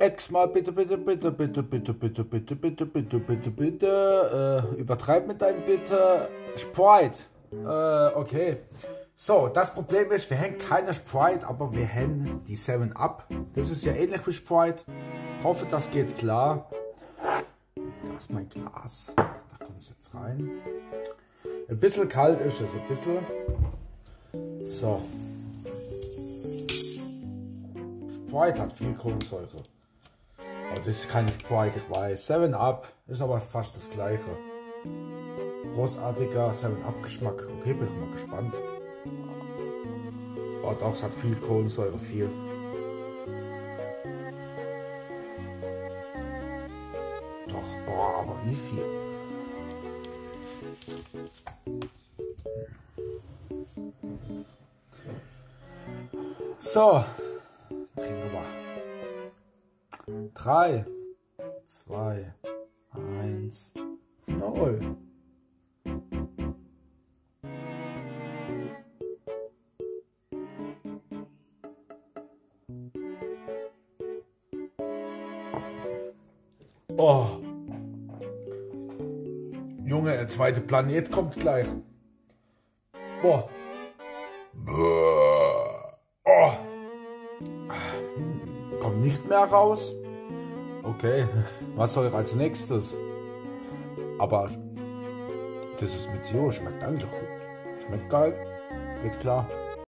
Ex mal bitte, bitte, bitte, bitte, bitte, bitte, bitte, bitte, bitte, bitte, bitte. Äh, übertreib mit deinem Bitte. Sprite. Äh, okay. So, das Problem ist, wir haben keine Sprite, aber wir haben die 7-Up. Das ist ja ähnlich wie Sprite. Hoffe, das geht klar. Da ist mein Glas. Da kommt es jetzt rein. Ein bisschen kalt ist es, ein bisschen. So. Sprite hat viel Kohlensäure. Aber das ist keine Sprite, ich weiß. 7-Up ist aber fast das gleiche. Großartiger 7-Up Geschmack. Okay, bin ich mal gespannt. Oh doch, es hat viel Kohlensäure, viel. Doch, boah, aber wie viel? So, 3, 2, 1, 0. Oh. Junge, der zweite Planet kommt gleich. Boah. Buh. Kommt nicht mehr raus. Okay, was soll ich als nächstes? Aber das ist mit Zero schmeckt eigentlich gut. Schmeckt geil. Geht klar.